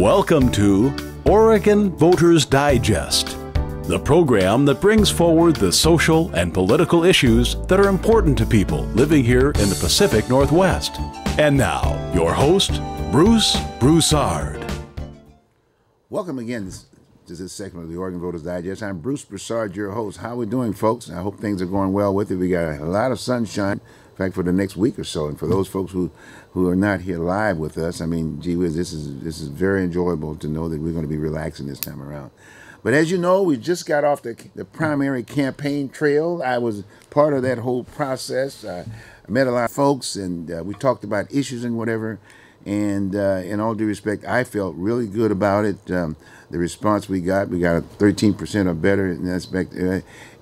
Welcome to Oregon Voters Digest, the program that brings forward the social and political issues that are important to people living here in the Pacific Northwest. And now, your host, Bruce Broussard. Welcome again to this segment of the Oregon Voters Digest. I'm Bruce Broussard, your host. How are we doing, folks? I hope things are going well with you. We got a lot of sunshine, in fact, for the next week or so. And for those folks who who are not here live with us, I mean, gee whiz, this is this is very enjoyable to know that we're going to be relaxing this time around. But as you know, we just got off the, the primary campaign trail. I was part of that whole process. I met a lot of folks, and uh, we talked about issues and whatever. And uh, in all due respect, I felt really good about it. Um, the response we got, we got a 13% or better in that aspect.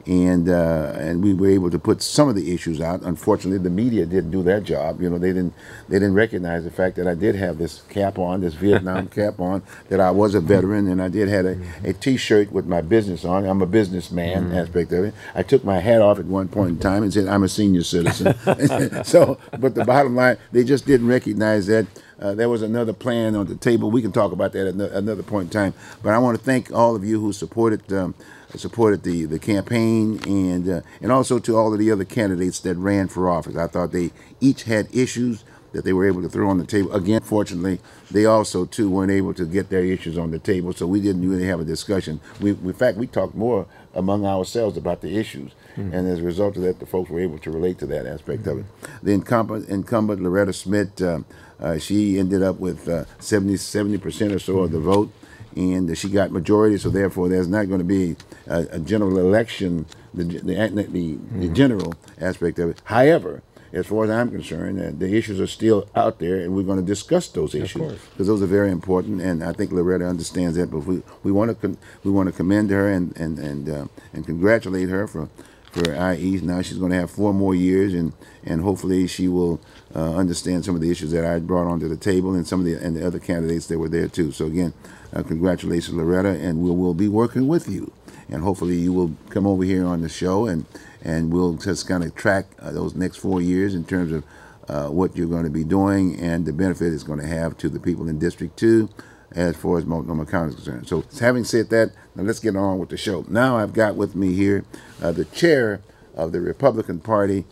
And uh, and we were able to put some of the issues out. Unfortunately, the media didn't do their job. You know, they didn't they didn't recognize the fact that I did have this cap on, this Vietnam cap on, that I was a veteran, and I did had a, a T-shirt with my business on. I'm a businessman mm-hmm. aspect of it. I took my hat off at one point in time and said I'm a senior citizen. so, but the bottom line, they just didn't recognize that. Uh, there was another plan on the table. We can talk about that at another point in time. But I want to thank all of you who supported um, supported the, the campaign and uh, and also to all of the other candidates that ran for office. I thought they each had issues that they were able to throw on the table. Again, fortunately, they also too weren't able to get their issues on the table, so we didn't really have a discussion. We, in fact, we talked more among ourselves about the issues, mm-hmm. and as a result of that, the folks were able to relate to that aspect mm-hmm. of it. The incumbent, incumbent Loretta Smith, uh, uh, she ended up with uh, 70 percent or so mm-hmm. of the vote and she got majority, so therefore there's not going to be a, a general election, the the, the, mm-hmm. the, general aspect of it. However, as far as I'm concerned, uh, the issues are still out there, and we're going to discuss those issues because those are very important. And I think Loretta understands that. But we we want to con- we want to commend her and and and uh, and congratulate her for for IE. Now she's going to have four more years, and and hopefully she will uh, understand some of the issues that I brought onto the table, and some of the and the other candidates that were there too. So again, uh, congratulations, Loretta, and we will be working with you, and hopefully you will come over here on the show, and and we'll just kind of track uh, those next four years in terms of. Uh, what you're going to be doing and the benefit it's going to have to the people in District 2 as far as Multnomah County is concerned. So, having said that, now let's get on with the show. Now, I've got with me here uh, the chair of the Republican Party.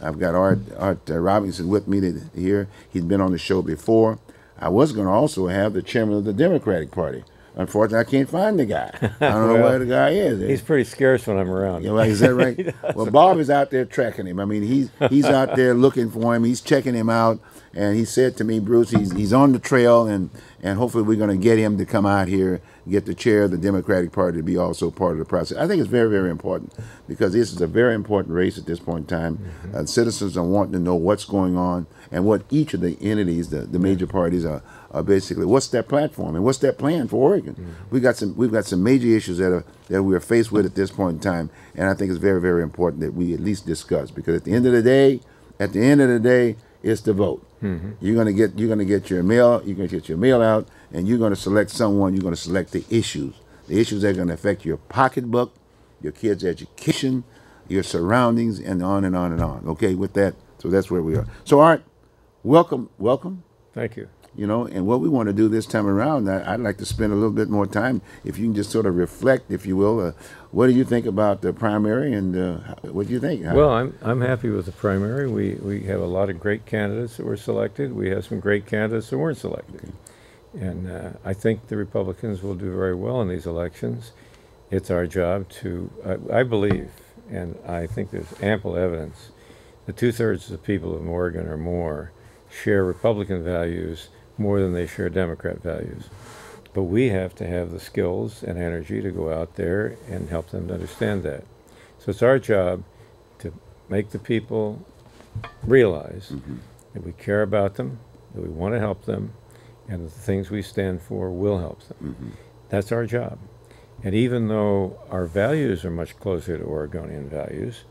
I've got Art, Art uh, Robinson with me here. He's been on the show before. I was going to also have the chairman of the Democratic Party. Unfortunately, I can't find the guy. I don't well, know where the guy is. He's pretty scarce when I'm around. Yeah, well, is that right? well, Bob is out there tracking him. I mean, he's he's out there looking for him. He's checking him out, and he said to me, Bruce, he's he's on the trail, and and hopefully we're going to get him to come out here, get the chair of the Democratic Party to be also part of the process. I think it's very very important because this is a very important race at this point in time. Mm-hmm. Uh, citizens are wanting to know what's going on and what each of the entities, the, the major parties are uh, basically what's that platform and what's that plan for Oregon. Mm-hmm. We got some we've got some major issues that are that we are faced with at this point in time, and I think it's very very important that we at least discuss because at the end of the day, at the end of the day, it's the vote. Mm-hmm. You're gonna get you're gonna get your mail you're gonna get your mail out, and you're gonna select someone. You're gonna select the issues, the issues that are gonna affect your pocketbook, your kids' education, your surroundings, and on and on and on. Okay, with that, so that's where we are. So Art, welcome, welcome. Thank you you know and what we want to do this time around i'd like to spend a little bit more time if you can just sort of reflect if you will uh, what do you think about the primary and uh, what do you think? Well I'm, I'm happy with the primary. We, we have a lot of great candidates that were selected. We have some great candidates that weren't selected. Okay. and uh, i think the republicans will do very well in these elections. It's our job to I, I believe and i think there's ample evidence that two-thirds of the people of oregon or more share republican values more than they share Democrat values. But we have to have the skills and energy to go out there and help them to understand that. So it's our job to make the people realize mm-hmm. that we care about them, that we want to help them, and that the things we stand for will help them. Mm-hmm. That's our job. And even though our values are much closer to Oregonian values,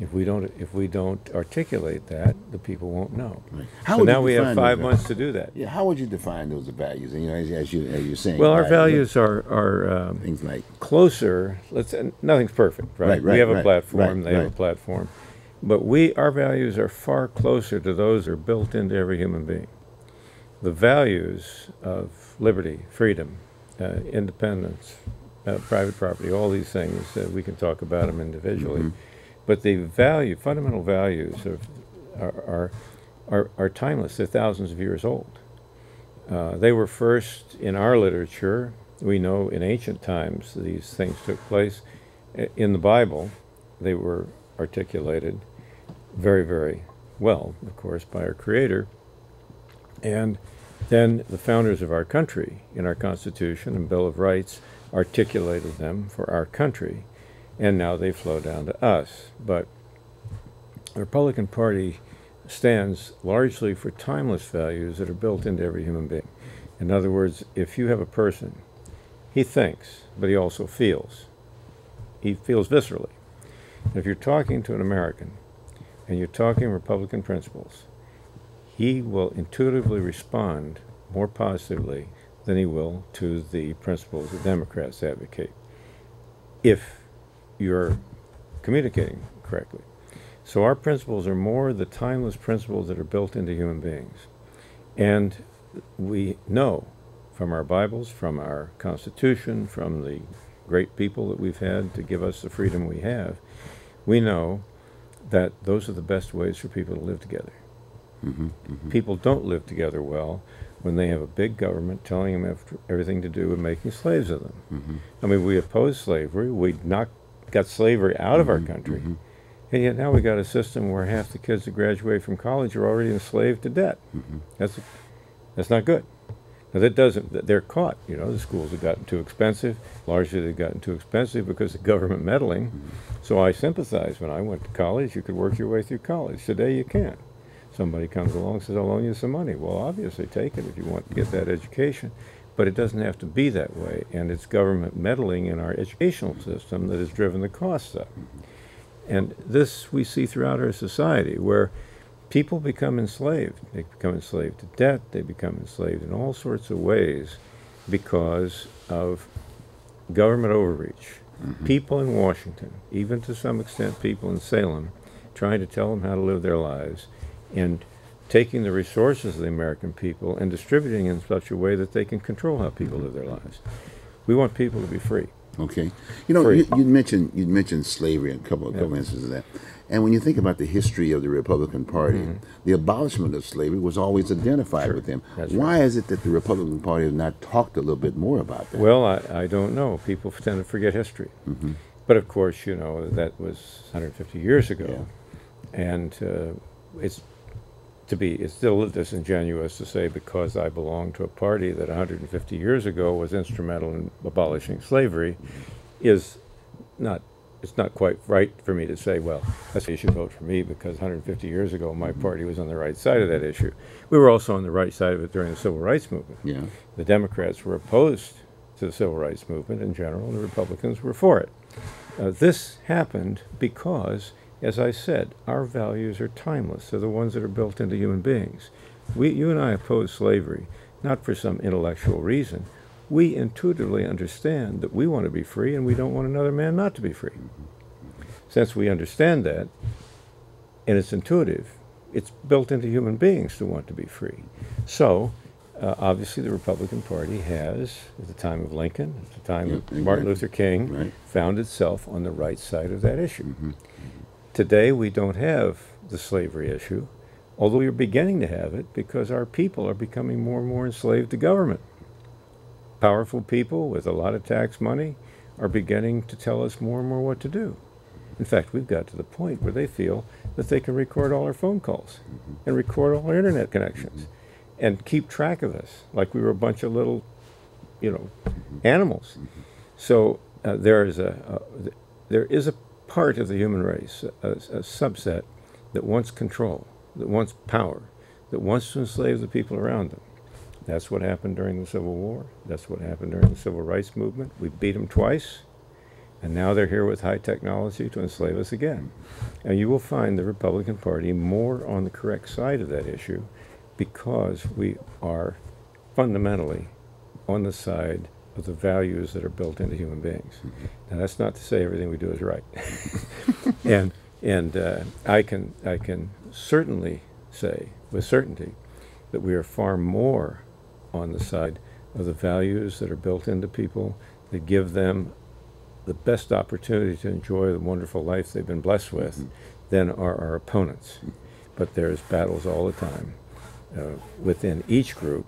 if we don't, if we don't articulate that, the people won't know. Right. How so now we have five months to do that. Yeah. How would you define those values? And, You know, as, as you as you're saying. Well, our values are are um, things like closer. Let's nothing's perfect, right? right, right we have right, a platform. they have a platform, but we our values are far closer to those that are built into every human being. the values of liberty, freedom, uh, independence, uh, private property, all these things, uh, we can talk about them individually. But the value, fundamental values of, are, are, are, timeless. They're thousands of years old. Uh, they were first in our literature. We know in ancient times these things took place. In the Bible, they were articulated very, very well, of course, by our Creator. And then the founders of our country, in our Constitution and Bill of Rights, articulated them for our country. And now they flow down to us. But the Republican Party stands largely for timeless values that are built into every human being. In other words, if you have a person, he thinks, but he also feels. He feels viscerally. If you're talking to an American and you're talking Republican principles, he will intuitively respond more positively than he will to the principles that Democrats advocate if you're communicating correctly. So our principles are more the timeless principles that are built into human beings. And we know from our Bibles, from our Constitution, from the great people that we've had to give us the freedom we have, we know that those are the best ways for people to live together. Mm-hmm, mm-hmm. People don't live together well when they have a big government telling them everything to do and making slaves of them. Mm-hmm. I mean, we oppose slavery. We knocked, got slavery out of our mm-hmm, country. Mm-hmm. And yet now we got a system where half the kids that graduate from college are already enslaved to debt. Mm-hmm. That's, that's not good. Now that doesn't, they're caught, you know, the schools have gotten too expensive. Largely they've gotten too expensive because of government meddling. So I sympathize. When I went to college, you could work your way through college. Today you can't. Somebody comes along and says, I'll loan you some money. Well, obviously take it if you want to get that education. But it doesn't have to be that way. And it's government meddling in our educational system that has driven the costs up. And this we see throughout our society where people become enslaved. They become enslaved to debt, they become enslaved in all sorts of ways because of government overreach. Mm-hmm. People in Washington, even to some extent people in Salem, trying to tell them how to live their lives and taking the resources of the American people and distributing in such a way that they can control how people live their lives. We want people to be free. Okay, you know, Free. you, mentioned you mentioned slavery and a couple of couple instances of that, and when you think about the history of the Republican Party, the abolishment of slavery was always identified with them. That's Why is it that the Republican Party has not talked a little bit more about that? Well, I, I don't know. People tend to forget history. But of course, you know, that was 150 years ago. And uh, it's to be, it's still disingenuous to say because I belong to a party that 150 years ago was instrumental in abolishing slavery is not, it's not quite right for me to say, well, that's you should vote for me because 150 years ago my party was on the right side of that issue. We were also on the right side of it during the Civil Rights Movement. yeah, The Democrats were opposed to the civil rights movement in general, and the Republicans were for it. Uh, this happened because, as I said, our values are timeless. They're the ones that are built into human beings. We, you and I oppose slavery, not for some intellectual reason. We intuitively understand that we want to be free and we don't want another man not to be free. Since we understand that, and it's intuitive, it's built into human beings to want to be free. So, uh, obviously, the Republican Party has, at the time of Lincoln, at the time of Martin. Luther King, Right. found itself on the right side of that issue. Today, we don't have the slavery issue, although we're beginning to have it because our people are becoming more and more enslaved to government. Powerful people with a lot of tax money are beginning to tell us more and more what to do. In fact, we've got to the point where they feel that they can record all our phone calls and record all our internet connections and keep track of us like we were a bunch of little, you know, animals. So uh, there is a, a there is a part of the human race, a, a subset that wants control, that wants power, that wants to enslave the people around them. That's what happened during the Civil War. That's what happened during the Civil Rights Movement. We beat them twice, and now they're here with high technology to enslave us again. And you will find the Republican Party more on the correct side of that issue because we are fundamentally on the side of the values that are built into human beings. Now, that's not to say everything we do is right. and and uh, I can I can certainly say with certainty that we are far more on the side of the values that are built into people that give them the best opportunity to enjoy the wonderful life they've been blessed with Mm-hmm. than are our opponents. But there's battles all the time uh, within each group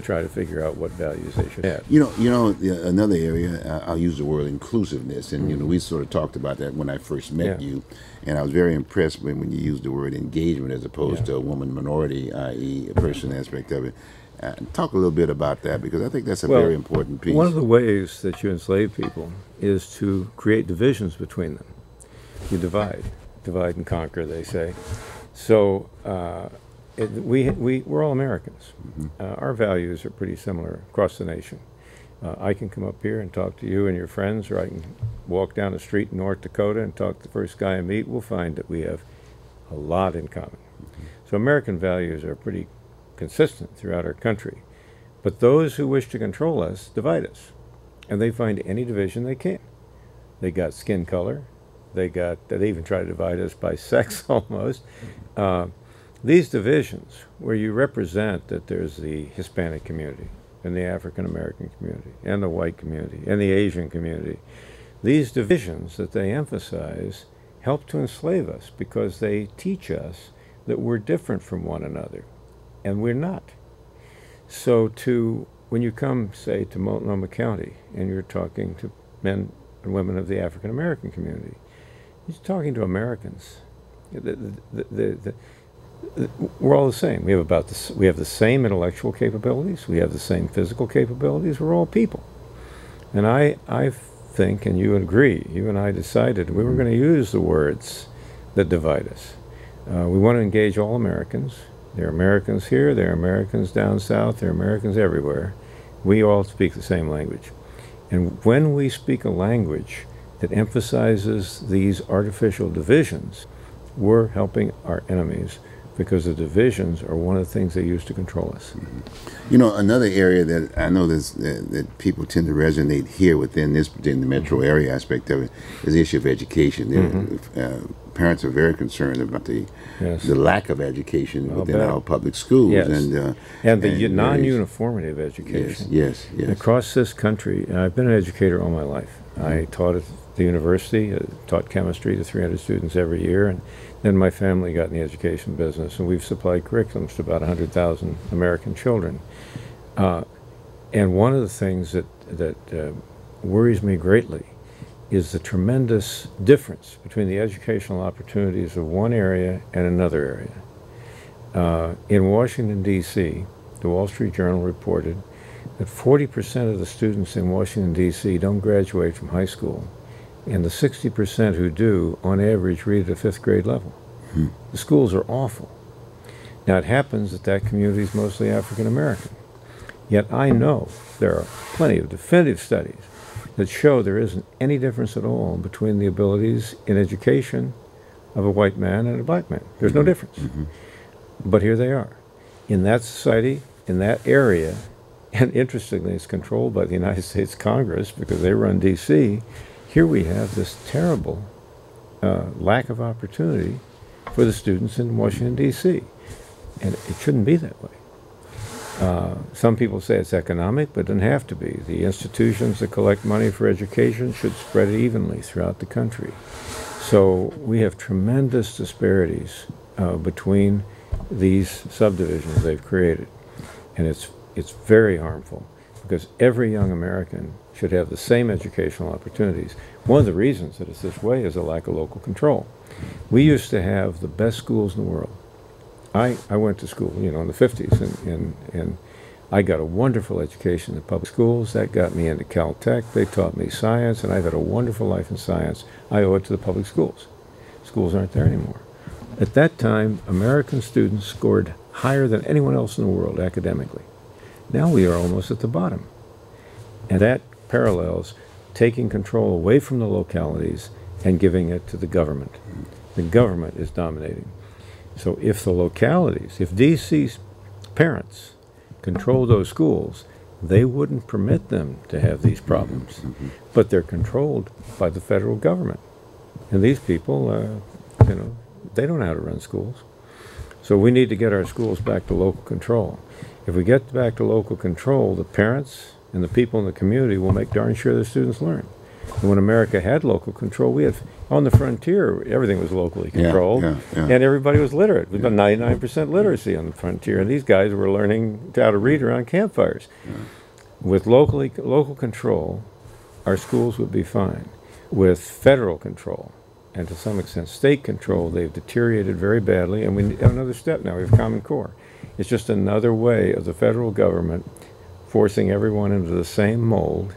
to try to figure out what values they should have. You know, you know, another area uh, I'll use the word inclusiveness, and you know, we sort of talked about that when I first met Yeah. you, and I was very impressed when, when you used the word engagement as opposed Yeah. to a woman minority, i.e., a person aspect of it. Uh, talk a little bit about that because I think that's a Well, very important piece. One of the ways that you enslave people is to create divisions between them. You divide, divide and conquer, they say. So uh, it, we, we, we're all Americans. Uh, our values are pretty similar across the nation. Uh, I can come up here and talk to you and your friends, or I can walk down the street in North Dakota and talk to the first guy I meet. We'll find that we have a lot in common. So American values are pretty consistent throughout our country. But those who wish to control us divide us, and they find any division they can. They got skin color, they got they even try to divide us by sex almost. Uh, these divisions, where you represent that there's the Hispanic community and the African American community and the white community and the Asian community, these divisions that they emphasize help to enslave us because they teach us that we're different from one another, and we're not. So to when you come, say, to Multnomah County and you're talking to men and women of the African American community, you're talking to Americans. The, the, the, we're all the same. We have about the, we have the same intellectual capabilities. We have the same physical capabilities. We're all people. And I, I think, and you agree, you and I decided we were going to use the words that divide us. Uh, we want to engage all Americans. There are Americans here, there are Americans down south, there are Americans everywhere. We all speak the same language. And when we speak a language that emphasizes these artificial divisions, we're helping our enemies because the divisions are one of the things they use to control us. You know, another area that I know that's, that, that people tend to resonate here within this within the metro area aspect of it is the issue of education. There- Uh, parents are very concerned about the Yes. the lack of education I'll within bet. our public schools Yes. and uh, And the various- non-uniformity of education. yes, yes. Across this country, and I've been an educator all my life. I taught at the university, uh, taught chemistry to 300 students every year, and then my family got in the education business, and we've supplied curriculums to about 100,000 American children. Uh, and one of the things that, that uh, worries me greatly is the tremendous difference between the educational opportunities of one area and another area. Uh, in Washington, D.C., the Wall Street Journal reported that 40% of the students in Washington, D.C. don't graduate from high school, and the 60% who do, on average, read at a fifth grade level. Hmm. The schools are awful. Now, it happens that that community is mostly African American. Yet I know there are plenty of definitive studies that show there isn't any difference at all between the abilities in education of a white man and a black man. There's no mm-hmm. difference. Mm-hmm. But here they are. In that society, in that area, and interestingly, it's controlled by the United States Congress because they run D.C. Here we have this terrible uh, lack of opportunity for the students in Washington, D.C. And it shouldn't be that way. Uh, some people say it's economic, but it doesn't have to be. The institutions that collect money for education should spread it evenly throughout the country. So we have tremendous disparities uh, between these subdivisions they've created, and it's it's very harmful because every young American should have the same educational opportunities. One of the reasons that it's this way is a lack of local control. We used to have the best schools in the world. I, I went to school, you know, in the 50s, and, and, and I got a wonderful education in public schools. That got me into Caltech. They taught me science, and I've had a wonderful life in science. I owe it to the public schools. Schools aren't there anymore. At that time, American students scored higher than anyone else in the world academically. Now we are almost at the bottom. And that parallels taking control away from the localities and giving it to the government. The government is dominating. So if the localities, if DC's parents control those schools, they wouldn't permit them to have these problems. But they're controlled by the federal government. And these people, uh, you know, they don't know how to run schools. So we need to get our schools back to local control. If we get back to local control, the parents and the people in the community will make darn sure the students learn. And when America had local control, we had on the frontier everything was locally Yeah, controlled, yeah, yeah. and everybody was literate. We've got 99% literacy on the frontier, and these guys were learning how to read around campfires. With locally local control, our schools would be fine. With federal control, and to some extent state control, they've deteriorated very badly, and we have another step now. We have Common Core. It's just another way of the federal government forcing everyone into the same mold.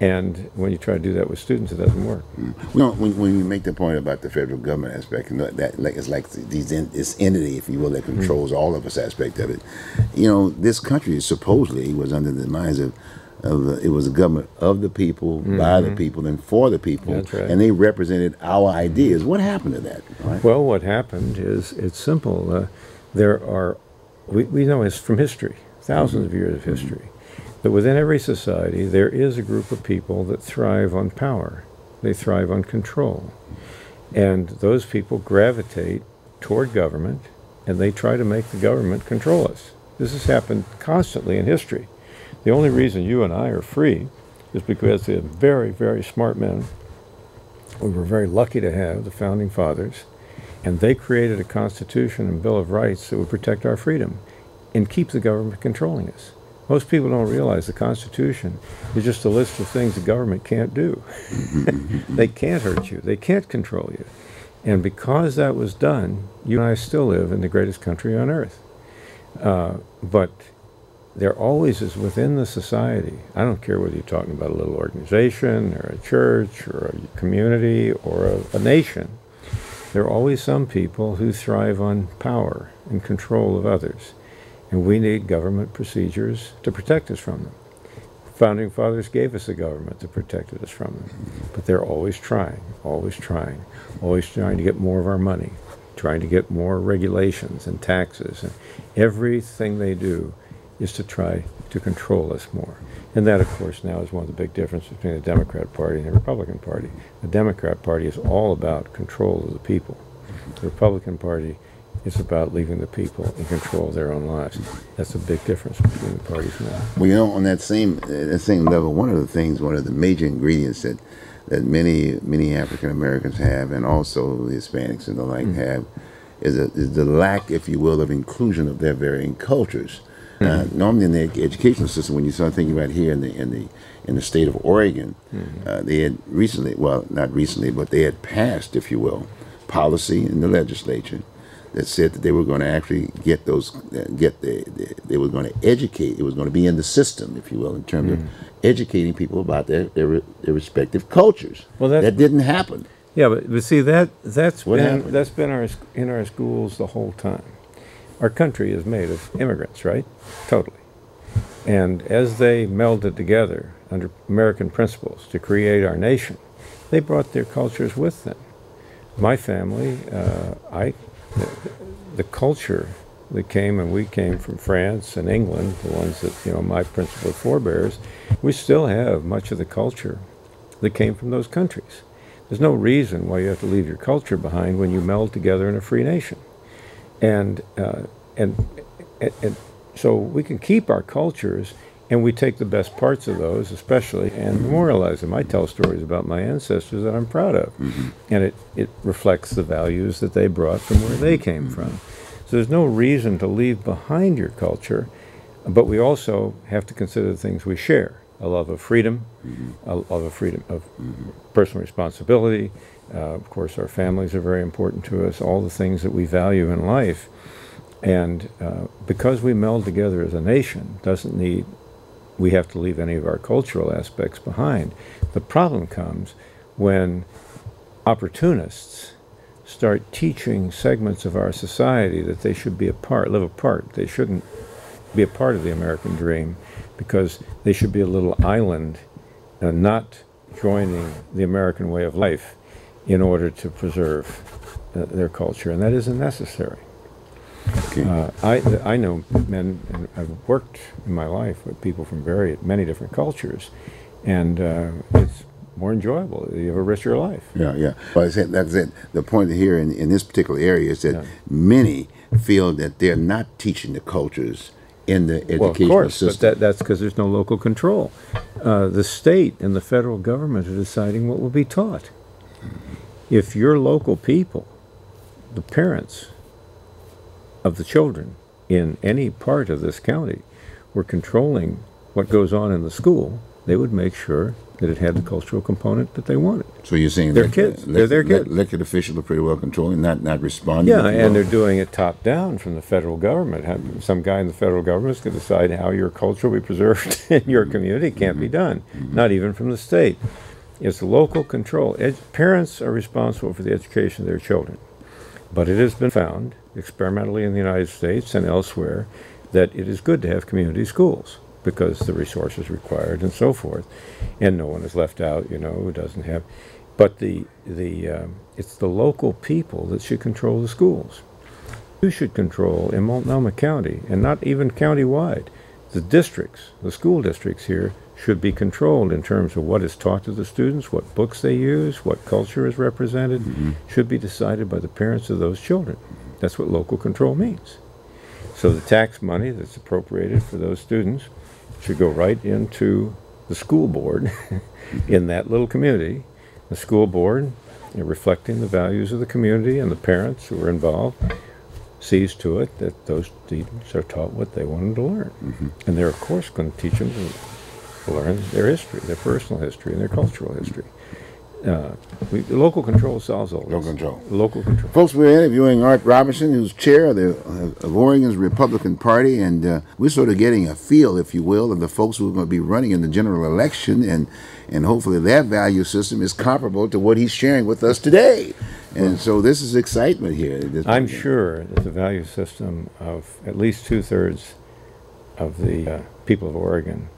And when you try to do that with students, it doesn't work. We don't, when, when you make the point about the federal government aspect, and that like it's like these this entity, if you will, that controls all of us aspect of it. You know, this country supposedly was under the minds of, of uh, it was a government of the people, by the people, and for the people, right. and they represented our ideas. What happened to that? Right? Well, what happened is it's simple. Uh, there are, we, we know it's from history, 1000s of years of history, that within every society there is a group of people that thrive on power. They thrive on control. And those people gravitate toward government and they try to make the government control us. This has happened constantly in history. The only reason you and I are free is because the very, very smart men we were very lucky to have, the founding fathers, and they created a constitution and bill of rights that would protect our freedom and keep the government controlling us. Most people don't realize the Constitution is just a list of things the government can't do. they can't hurt you. They can't control you. And because that was done, you and I still live in the greatest country on earth. Uh, but there always is within the society, I don't care whether you're talking about a little organization or a church or a community or a, a nation, there are always some people who thrive on power and control of others. And we need government procedures to protect us from them. Founding fathers gave us a government that protected us from them. But they're always trying, always trying, always trying to get more of our money, trying to get more regulations and taxes. And everything they do is to try to control us more. And that, of course, now is one of the big differences between the Democrat Party and the Republican Party. The Democrat Party is all about control of the people. The Republican Party is about leaving the people in control of their own lives. That's a big difference between the parties now. Well, you know, on that same uh, that same level, one of the things, one of the major ingredients that that many many African Americans have, and also the Hispanics and the like Mm. have, is, a, is the lack, if you will, of inclusion of their varying cultures. Uh, Mm-hmm. normally, in the educational system, when you start thinking about here in the in the in the state of Oregon, Mm-hmm. uh, they had recently, well, not recently, but they had passed, if you will, policy in the legislature that said that they were going to actually get those get the, the they were going to educate it was going to be in the system if you will in terms Mm-hmm. of educating people about their their, their respective cultures Well, that didn't happen Yeah, but, but see that that's What been happened? that's been our in our schools the whole time. Our country is made of immigrants, right? Totally. And as they melded together under American principles to create our nation, they brought their cultures with them. My family, uh, I, the, culture that came, and we came from France and England, the ones that you know my principal forebears, we still have much of the culture that came from those countries. There's no reason why you have to leave your culture behind when you meld together in a free nation. And, uh, and, and, and so we can keep our cultures and we take the best parts of those, especially, and memorialize them. I tell stories about my ancestors that I'm proud of. And it, it reflects the values that they brought from where they came from. So there's no reason to leave behind your culture, but we also have to consider the things we share a love of freedom, a love of freedom of personal responsibility. Uh, of course, our families are very important to us, all the things that we value in life. And uh, because we meld together as a nation, doesn't need we have to leave any of our cultural aspects behind. The problem comes when opportunists start teaching segments of our society that they should be a part, live apart. They shouldn't be a part of the American dream because they should be a little island, uh, not joining the American way of life in order to preserve uh, their culture, and that isn't necessary. Okay Uh, I, I know men, and I've worked in my life with people from very many different cultures, and uh, it's more enjoyable. You have a richer life. yeah yeah but I said, like I said the point here in, in this particular area is that Yeah. many feel that they're not teaching the cultures in the educational Well, of course, system. but that, that's because there's no local control. Uh, the state and the federal government are deciding what will be taught. If your local people, the parents of the children in any part of this county, were controlling what goes on in the school, they would make sure that it had the cultural component that they wanted. so you're saying They're elec- kids. They're their kids. Elected officials are pretty well controlling, not not responding. Yeah, and they're doing it top down from the federal government. Some guy in the federal government is going to decide how your culture will be preserved in your community. It can't be mm-hmm. done, mm-hmm. not even from the state. It's local control. Ed- parents are responsible for the education of their children. But it has been found, experimentally in the United States and elsewhere, that it is good to have community schools because the resources required and so forth, and no one is left out. You know, who doesn't have. But the the um, it's the local people that should control the schools. You should control in Multnomah County, and not even county-wide. The districts, the school districts here, should be controlled in terms of what is taught to the students, what books they use, what culture is represented, should be decided by the parents of those children. That's what local control means. So the tax money that's appropriated for those students should go right into the school board in that little community. The school board, reflecting the values of the community and the parents who are involved, sees to it that those students are taught what they want them to learn. Mm-hmm. And they're, of course, going to teach them to learn their history, their personal history, and their cultural history. Uh, we, local control solves all this. Local control. Local control. Folks, we're interviewing Art Robinson, who's chair of, the, uh, of Oregon's Republican Party, and uh, we're sort of getting a feel, if you will, of the folks who are going to be running in the general election, and and hopefully their value system is comparable to what he's sharing with us today. And so this is excitement here. I'm sure that the value system of at least two thirds of the uh, people of Oregon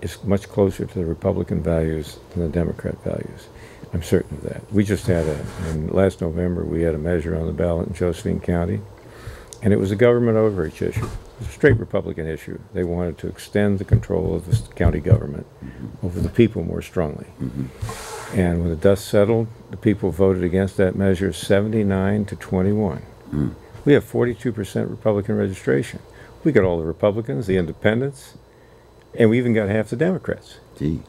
is much closer to the Republican values than the Democrat values. I'm certain of that. We just had a, last November, we had a measure on the ballot in Josephine County, and it was a government overreach issue. It was a straight Republican issue. They wanted to extend the control of the county government over the people more strongly. And when the dust settled, the people voted against that measure 79 to 21. We have 42% Republican registration. We got all the Republicans, the independents, and we even got half the Democrats. Gee.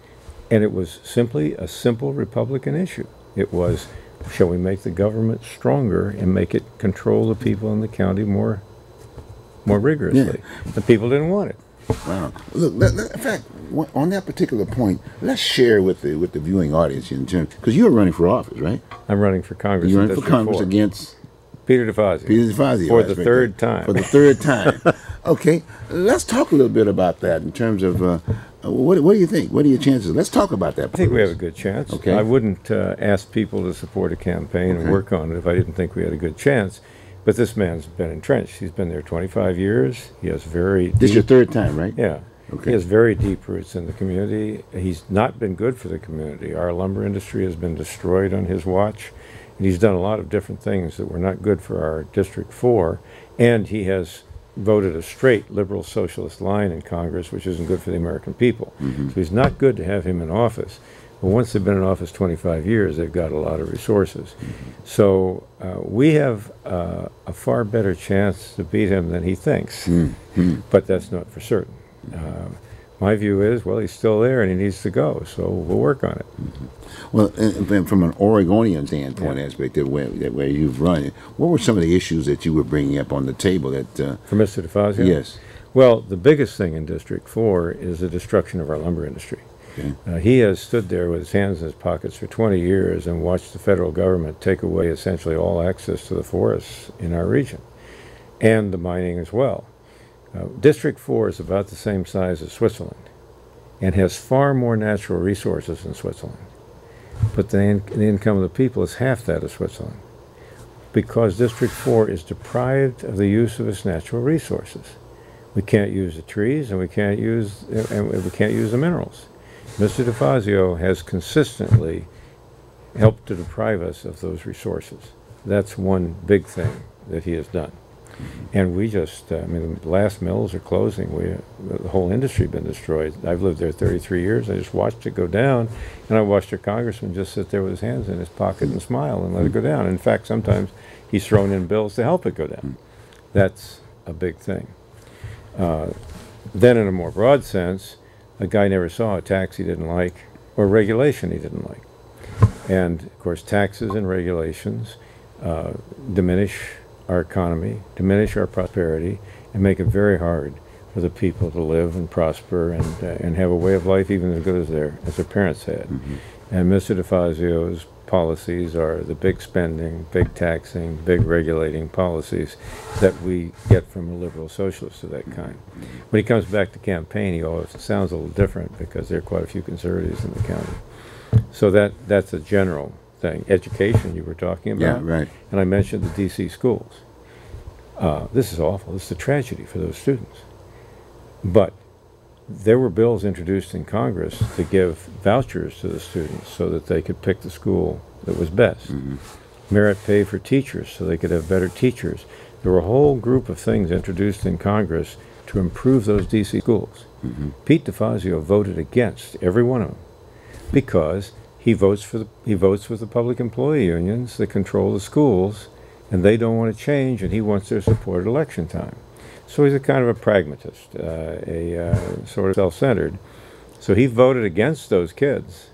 And it was simply a simple Republican issue. It was, shall we make the government stronger and make it control the people in the county more, more rigorously? Yeah. The people didn't want it. Wow. Look, let, let- in fact, on that particular point, let's share with the with the viewing audience in terms because you're running for office, right? I'm running for Congress. You're running for Congress four. against Peter DeFazio. Peter DeFazio. For the right third there. time. For the third time. okay, let's talk a little bit about that in terms of uh, uh, what, what do you think? What are your chances? Let's talk about that. I think we have a good chance. Okay. I wouldn't uh, ask people to support a campaign and work on it if I didn't think we had a good chance. But this man's been entrenched. He's been there 25 years. He has very This is your deep, third time, right? yeah. Okay. He has very deep roots in the community. He's not been good for the community. Our lumber industry has been destroyed on his watch. And he's done a lot of different things that were not good for our District 4. And he has voted a straight liberal socialist line in Congress, which isn't good for the American people. So he's not good to have him in office. But once they've been in office 25 years, they've got a lot of resources. So uh, we have uh, a far better chance to beat him than he thinks. But that's not for certain. Uh, my view is, well, he's still there and he needs to go, so we'll work on it. Well, and, and from an Oregonian standpoint Yeah. aspect of where, that where you've run, what were some of the issues that you were bringing up on the table that, uh, For Mr. DeFazio? yes, Well, the biggest thing in District 4 is the destruction of our lumber industry. Okay. Uh, he has stood there with his hands in his pockets for 20 years and watched the federal government take away essentially all access to the forests in our region and the mining as well. Uh, District 4 is about the same size as Switzerland and has far more natural resources than Switzerland. But the, in- the income of the people is half that of Switzerland because District 4 is deprived of the use of its natural resources. We can't use the trees and we can't use and we can't use the minerals. Mr. DeFazio has consistently helped to deprive us of those resources. That's one big thing that he has done. And we just, uh, I mean, the last mills are closing. We, the whole industry been destroyed. I've lived there 33 years. I just watched it go down, and I watched a congressman just sit there with his hands in his pocket and smile and let it go down. In fact, sometimes he's thrown in bills to help it go down. That's a big thing. Uh, then, in a more broad sense, a guy never saw a tax he didn't like or regulation he didn't like. And of course, taxes and regulations uh, diminish our economy, diminish our prosperity, and make it very hard for the people to live and prosper and, uh, and have a way of life even as good as their, as their parents had. Mm-hmm. And Mr. DeFazio's policies are the big spending, big taxing, big regulating policies that we get from a liberal socialist of that kind. When he comes back to campaign, he always sounds a little different because there are quite a few conservatives in the county. So that that's a general thing. Education you were talking Yeah, about, right. and I mentioned the D.C. schools. Uh, this is awful. This is a tragedy for those students. But there were bills introduced in Congress to give vouchers to the students so that they could pick the school that was best. Merit pay for teachers so they could have better teachers. There were a whole group of things introduced in Congress to improve those DC schools. Pete DeFazio voted against every one of them because he votes for the he votes with the public employee unions that control the schools and they don't want to change and he wants their support at election time. So he's a kind of a pragmatist, uh, a uh, sort of self-centered. So he voted against those kids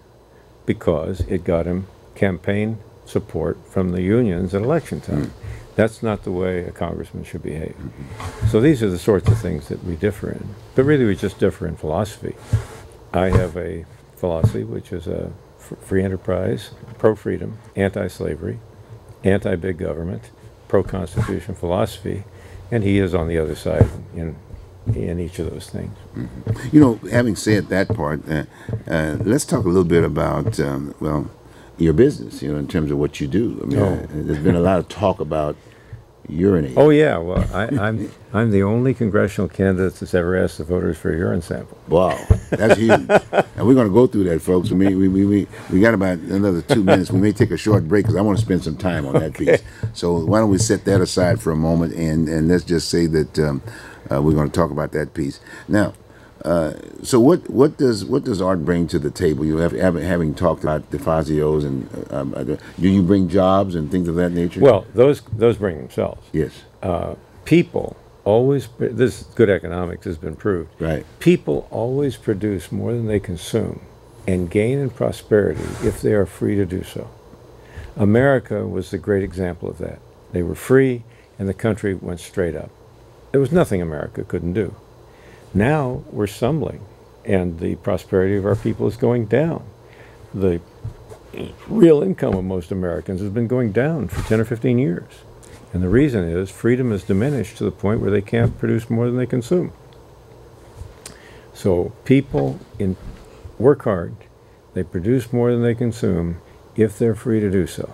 because it got him campaign support from the unions at election time. That's not the way a congressman should behave. So these are the sorts of things that we differ in. But really, we just differ in philosophy. I have a philosophy which is a free enterprise, pro freedom, anti slavery, anti big government, pro constitution philosophy, and he is on the other side in, in each of those things. You know, having said that part, uh, uh, let's talk a little bit about um, well, your business. You know, in terms of what you do. I mean, Oh. there's been a lot of talk about urinating. Oh yeah, well I, I'm I'm the only congressional candidate that's ever asked the voters for a urine sample. Wow, that's huge. and we're going to go through that, folks. We, may, we, we, we, we got about another two minutes. We may take a short break because I want to spend some time on that piece. So why don't we set that aside for a moment and, and let's just say that um, uh, we're going to talk about that piece now. Uh, so what what does what does art bring to the table? You have having, having talked about DeFazios and um, do you bring jobs and things of that nature? Well, those those bring themselves. yes, Uh, people always this good economics has been proved. right. People always produce more than they consume and gain in prosperity if they are free to do so. America was the great example of that. They were free and the country went straight up. There was nothing America couldn't do. Now we're stumbling and the prosperity of our people is going down. The real income of most Americans has been going down for 10 or 15 years. And the reason is freedom is diminished to the point where they can't produce more than they consume. So people in work hard, they produce more than they consume if they're free to do so.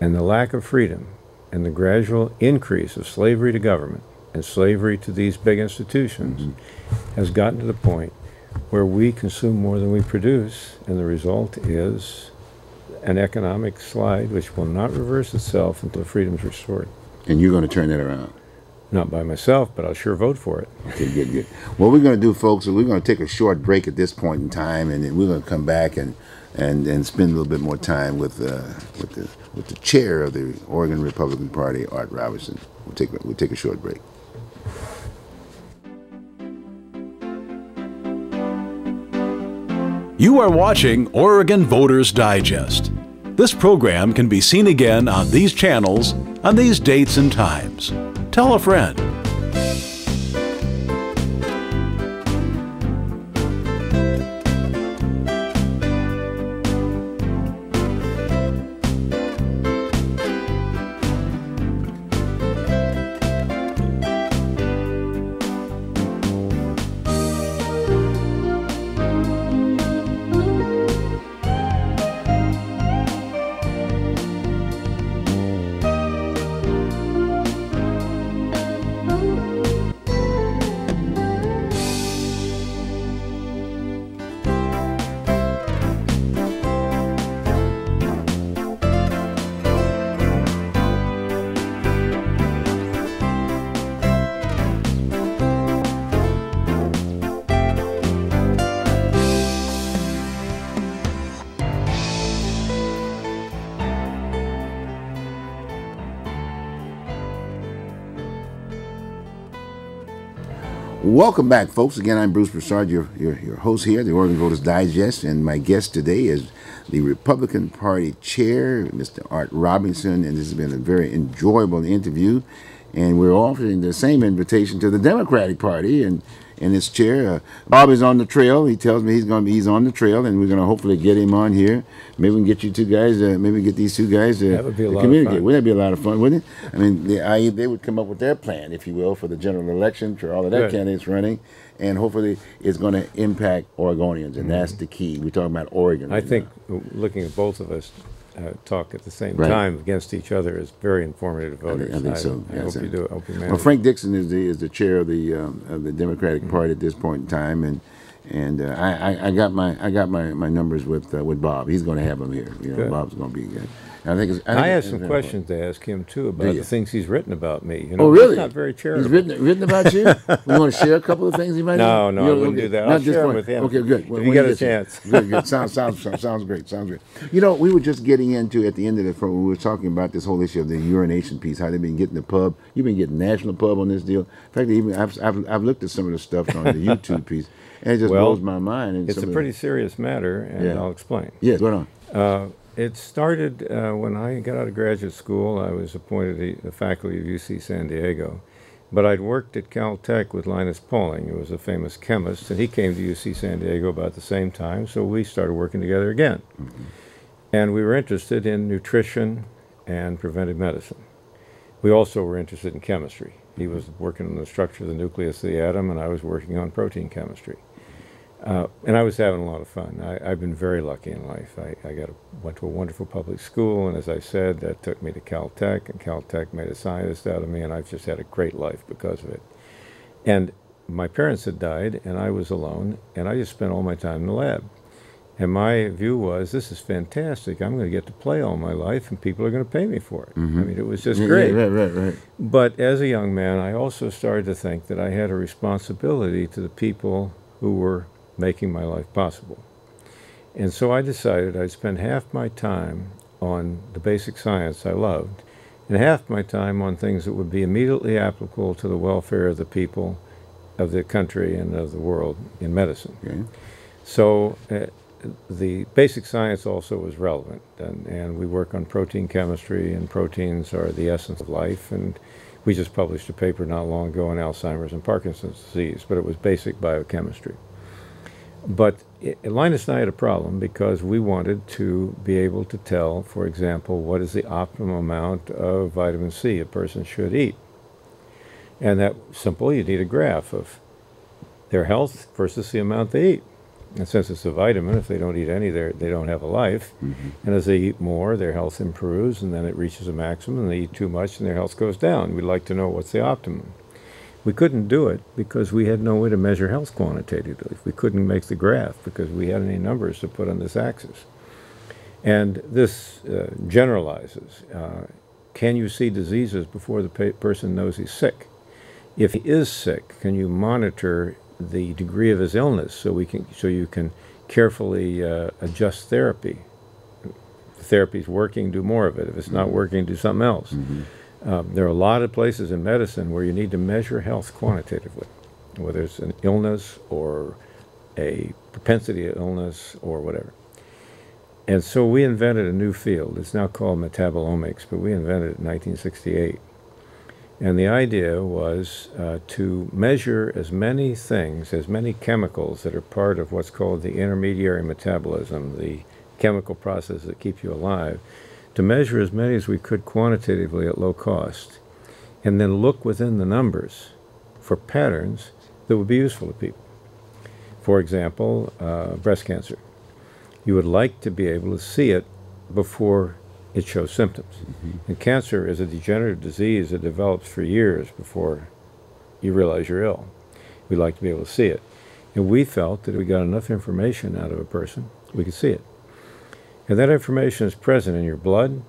And the lack of freedom and the gradual increase of slavery to government and slavery to these big institutions has gotten to the point where we consume more than we produce, and the result is an economic slide which will not reverse itself until freedom is restored. And you're going to turn that around. Not by myself, but I'll sure vote for it. Okay, good, good. What we're going to do, folks, is we're going to take a short break at this point in time, and then we're going to come back and and and spend a little bit more time with uh, with the with the chair of the Oregon Republican Party, Art Robertson. We'll take we'll take a short break. You are watching Oregon Voters Digest. This program can be seen again on these channels on these dates and times. Tell a friend. Welcome back, folks. Again, I'm Bruce Broussard, your, your, your host here, the Oregon Voters Digest, and my guest today is the Republican Party Chair, Mr. Art Robinson, and this has been a very enjoyable interview. And we're offering the same invitation to the Democratic Party, and in his chair. Uh, Bob is on the trail. He tells me he's going to be he's on the trail, and we're going to hopefully get him on here. Maybe we can get you two guys. Uh, maybe get these two guys uh, That would be a to lot of communicate. fun. Wouldn't that be a lot of fun? Wouldn't it? I mean, they, I, they would come up with their plan, if you will, for the general election for all of that Good. candidates running, and hopefully it's going to impact Oregonians, and that's the key. We're talking about Oregon. I right think now. looking at both of us uh, talk at the same Right. time against each other is very informative to I think, voters. I think so. I, yeah, hope so- you do. I hope you manage. Well, Frank Dixon is the is the chair of the um, of the Democratic Mm-hmm. Party at this point in time, and and uh, I, I I got my I got my, my numbers with uh, with Bob. He's going to have them here. You know, Bob's going to be good. And I think I, I, have some questions to ask him too about the things he's written about me. You know, Oh, really? He's not very charitable. He's written written about you. we want to share a couple of things he might. No, no, I wouldn't okay. do that. Not I'll just share one. with him. Okay, good. You when get a chance. good, good. Sounds sounds sounds sounds great. Sounds great. You know, we were just getting into at the end of the program. We were talking about this whole issue of the urination piece. How they've been getting the pub. You've been getting national pub on this deal. In fact, even I've I've, I've looked at some of the stuff on the YouTube piece, and it just Well, blows my mind. And It's a pretty serious matter, and Yeah. I'll explain. yes. Go on. Uh, it started uh, when I got out of graduate school. I was appointed the, the faculty of UC San Diego, but I'd worked at Caltech with Linus Pauling, who was a famous chemist, and he came to UC San Diego about the same time. So we started working together again, and we were interested in nutrition and preventive medicine. We also were interested in chemistry. He was working on the structure of the nucleus of the atom, and I was working on protein chemistry. Uh, and I was having a lot of fun. I, I've been very lucky in life. I, I got a, went to a wonderful public school, and as I said, that took me to Caltech, and Caltech made a scientist out of me, and I've just had a great life because of it. And my parents had died, and I was alone, and I just spent all my time in the lab. And my view was, this is fantastic. I'm going to get to play all my life, and people are going to pay me for it. I mean, it was just great. Yeah, right, right, right. But as a young man, I also started to think that I had a responsibility to the people who were making my life possible. And so I decided I'd spend half my time on the basic science I loved and half my time on things that would be immediately applicable to the welfare of the people of the country and of the world in medicine. Okay. So uh, the basic science also was relevant, and, and we work on protein chemistry, and proteins are the essence of life. And we just published a paper not long ago on Alzheimer's and Parkinson's disease, but it was basic biochemistry. But i Linus and I had a problem because we wanted to be able to tell, for example, what is the optimum amount of vitamin C a person should eat. And that simple, you need a graph of their health versus the amount they eat. And since it's a vitamin, if they don't eat any, they don't have a life. Mm-hmm. And as they eat more, their health improves, and then it reaches a maximum, and they eat too much, and their health goes down. We'd like to know what's the optimum. We couldn't do it because we had no way to measure health quantitatively. We couldn't make the graph because we had any numbers to put on this axis. And this uh, generalizes. Uh, can you see diseases before the person knows he's sick? If he is sick, can you monitor the degree of his illness so we can so you can carefully uh, adjust therapy? If therapy's working, do more of it. If it's not working, do something else. Um, there are a lot of places in medicine where you need to measure health quantitatively, whether it's an illness or a propensity to illness or whatever. And so we invented a new field. It's now called metabolomics, but we invented it in 1968. And the idea was uh, to measure as many things, as many chemicals that are part of what's called the intermediary metabolism, the chemical process that keeps you alive, to measure as many as we could quantitatively at low cost, and then look within the numbers for patterns that would be useful to people. For example, uh, breast cancer. You would like to be able to see it before it shows symptoms. And cancer is a degenerative disease that develops for years before you realize you're ill. We'd like to be able to see it. And we felt that if we got enough information out of a person, we could see it. And that information is present in your blood,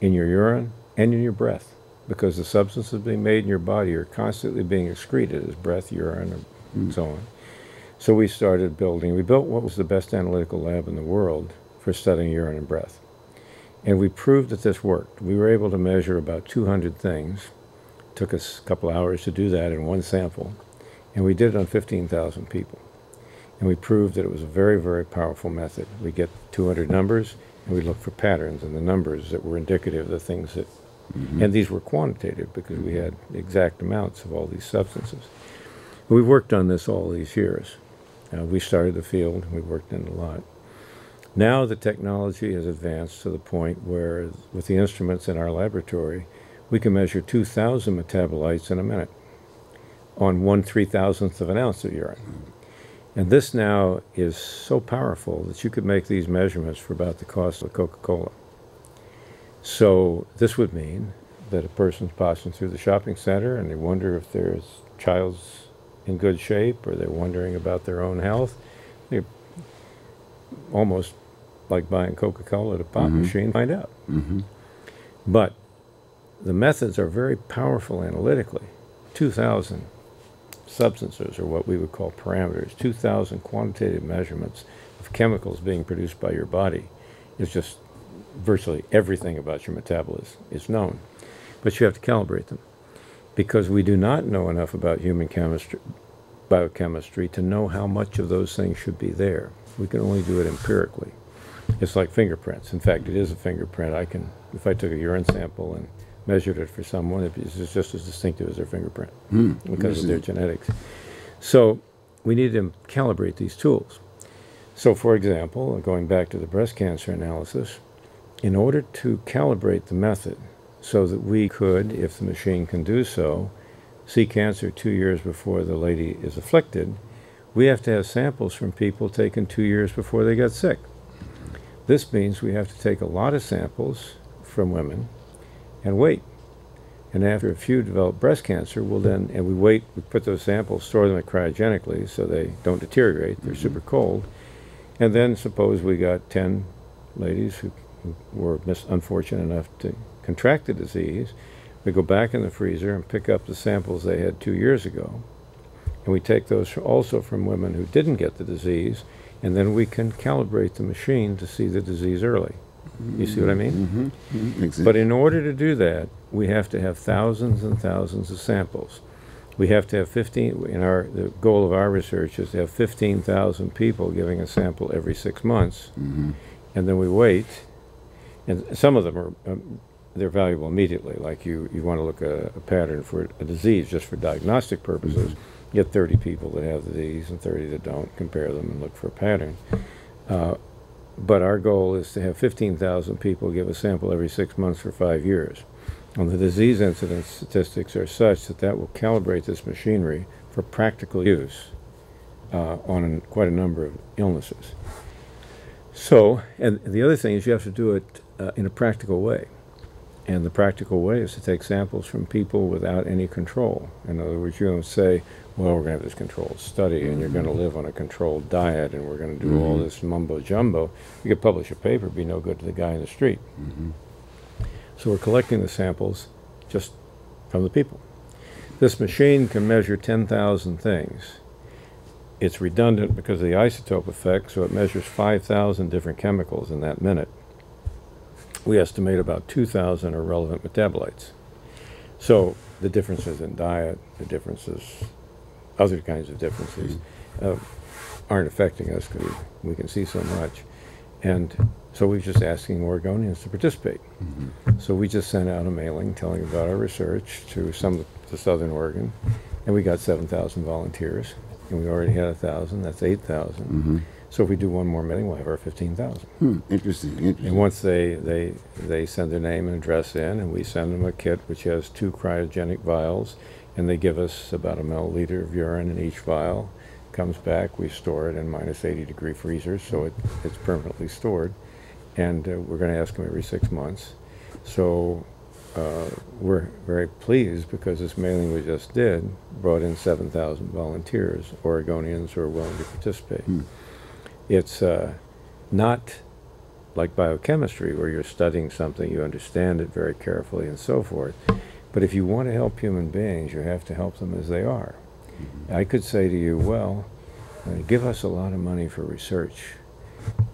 in your urine, and in your breath, because the substances being made in your body are constantly being excreted as breath, urine, and mm. so on. So we started building, we built what was the best analytical lab in the world for studying urine and breath. And we proved that this worked. We were able to measure about 200 things. Took us a couple hours to do that in one sample. And we did it on 15,000 people. And we proved that it was a very, very powerful method. We get 200 numbers, and we look for patterns in the numbers that were indicative of the things that, and these were quantitative because we had exact amounts of all these substances. We've worked on this all these years. Uh, we started the field, and we worked in a lot. Now the technology has advanced to the point where, with the instruments in our laboratory, we can measure 2,000 metabolites in a minute on one three thousandth of an ounce of urine. And this now is so powerful that you could make these measurements for about the cost of Coca Cola. So this would mean that a person's passing through the shopping center and they wonder if their child's in good shape or they're wondering about their own health. They're almost like buying Coca Cola at a pop mm-hmm. machine, find out. Mm-hmm. But the methods are very powerful analytically. 2,000 substances, or what we would call parameters, 2,000 quantitative measurements of chemicals being produced by your body is just virtually everything about your metabolism is known. But you have to calibrate them because we do not know enough about human chemistry, biochemistry to know how much of those things should be there. We can only do it empirically. It's like fingerprints. In fact, it is a fingerprint. I can, if I took a urine sample and measured it for someone, it's just as distinctive as their fingerprint hmm, because of their genetics. So we need to calibrate these tools. So, for example, going back to the breast cancer analysis, in order to calibrate the method so that we could, if the machine can do so, see cancer two years before the lady is afflicted, we have to have samples from people taken two years before they got sick. This means we have to take a lot of samples from women and wait. And after a few develop breast cancer, we'll then, and we wait, we put those samples, store them cryogenically so they don't deteriorate, they're super mm-hmm. cold. And then suppose we got 10 ladies who, who were mis- unfortunate enough to contract the disease. We go back in the freezer and pick up the samples they had two years ago. And we take those also from women who didn't get the disease, and then we can calibrate the machine to see the disease early. You see what I mean? Makes sense. But in order to do that, we have to have thousands and thousands of samples. We have to have 15, in our, the goal of our research is to have 15,000 people giving a sample every six months. And then we wait, and some of them are, um, they're valuable immediately. Like you, you want to look at a pattern for a disease just for diagnostic purposes. You get 30 people that have the disease and 30 that don't, compare them and look for a pattern. Uh, but our goal is to have 15,000 people give a sample every six months for five years. And the disease incidence statistics are such that that will calibrate this machinery for practical use uh, on quite a number of illnesses. So, and the other thing is you have to do it uh, in a practical way. And the practical way is to take samples from people without any control. In other words, you don't say, well, we're going to have this controlled study and you're going to live on a controlled diet and we're going to do all mm-hmm. this mumbo jumbo. You could publish a paper, be no good to the guy in the street. Mm-hmm. So we're collecting the samples just from the people. This machine can measure 10,000 things. It's redundant because of the isotope effect, so it measures 5,000 different chemicals in that minute. We estimate about 2,000 are relevant metabolites. So the differences in diet, the differences, other kinds of differences, uh, aren't affecting us because we can see so much. And so we're just asking Oregonians to participate. So we just sent out a mailing telling about our research to some of the Southern Oregon, and we got 7,000 volunteers, and we already had 1,000, that's 8,000. So if we do one more mailing, we'll have our 15,000. Hmm, interesting, interesting. And once they, they, they send their name and address in, and we send them a kit which has two cryogenic vials, and they give us about a milliliter of urine in each vial. Comes back, we store it in minus 80 degree freezers, so it, it's permanently stored. And uh, we're going to ask them every six months. So uh, we're very pleased because this mailing we just did brought in 7,000 volunteers, Oregonians who are willing to participate. It's uh, not like biochemistry where you're studying something, you understand it very carefully and so forth. But if you want to help human beings, you have to help them as they are. I could say to you, well, uh, give us a lot of money for research.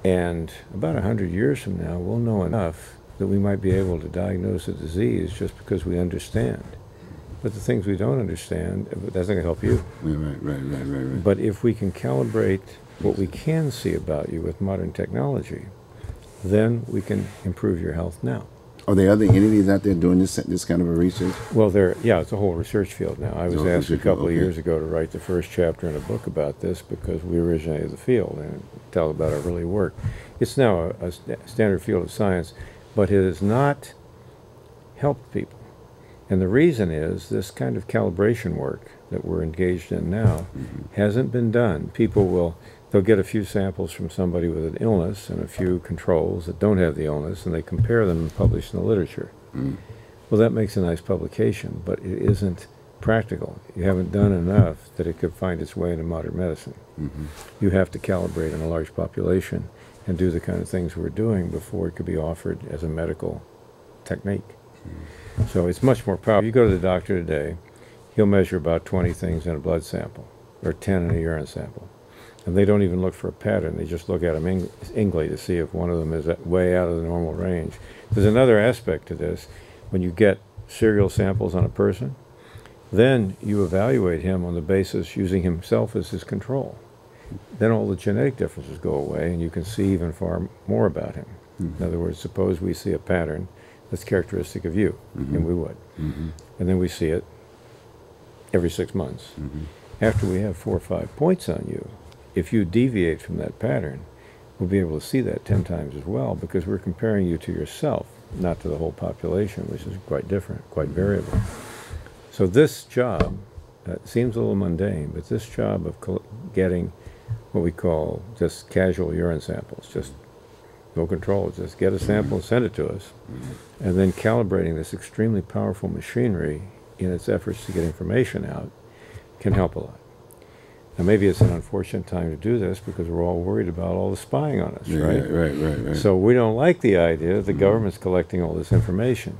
And about a hundred years from now, we'll know enough that we might be able to diagnose a disease just because we understand. but the things we don't understand, uh, that's not going to help you. Right, right, right, right, right. But if we can calibrate what we can see about you with modern technology, then we can improve your health now. Are there other entities out there doing this this kind of a research? Well, there, yeah, it's a whole research field now. I was Oh, asked a couple of years ago to write the first chapter in a book about this because we originated the field and tell about our early work. It's now a, a sta- standard field of science, but it has not helped people. And the reason is this kind of calibration work that we're engaged in now mm-hmm. hasn't been done. People will they'll get a few samples from somebody with an illness and a few controls that don't have the illness, and they compare them and publish in the literature. Mm. Well, that makes a nice publication, but it isn't practical. You haven't done enough that it could find its way into modern medicine. Mm-hmm. You have to calibrate in a large population and do the kind of things we're doing before it could be offered as a medical technique. Mm. So it's much more powerful. You go to the doctor today, he'll measure about 20 things in a blood sample or 10 in a urine sample. And they don't even look for a pattern. They just look at them ing- ingly to see if one of them is way out of the normal range. There's another aspect to this. When you get serial samples on a person, then you evaluate him on the basis using himself as his control. Then all the genetic differences go away, and you can see even far more about him. Mm-hmm. In other words, suppose we see a pattern that's characteristic of you, mm-hmm. and we would, mm-hmm. and then we see it every six months. After we have four or five points on you, if you deviate from that pattern, we'll be able to see that 10 times as well because we're comparing you to yourself, not to the whole population, which is quite different, quite variable. So this job, uh, seems a little mundane, but this job of getting what we call just casual urine samples, just no control, just get a sample and send it to us, and then calibrating this extremely powerful machinery in its efforts to get information out can help a lot. Now maybe it's an unfortunate time to do this because we're all worried about all the spying on us, Yeah, right? right, right, right. So we don't like the idea that the government's collecting all this information.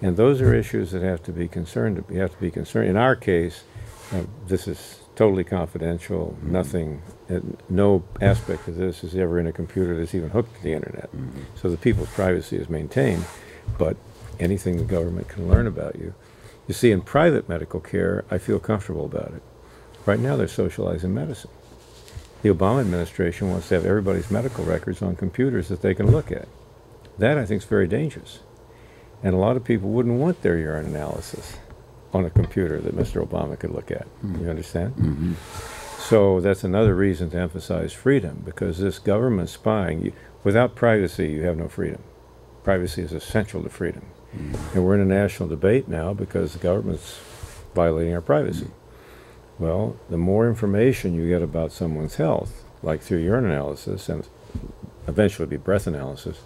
And those are issues that have to be concerned, we have to be concerned. In our case, uh, this is totally confidential, nothing, uh, no aspect of this is ever in a computer that's even hooked to the internet. So the people's privacy is maintained, but anything the government can learn about you. You see, in private medical care, I feel comfortable about it. Right now, they're socializing medicine. The Obama administration wants to have everybody's medical records on computers that they can look at. That, I think, is very dangerous. And a lot of people wouldn't want their urine analysis on a computer that Mr. Obama could look at. Mm-hmm. You understand? Mm-hmm. So that's another reason to emphasize freedom, because this government spying, you, without privacy, you have no freedom. Privacy is essential to freedom. Mm-hmm. And we're in a national debate now because the government's violating our privacy. Well, the more information you get about someone's health, like through urine analysis and eventually be breath analysis,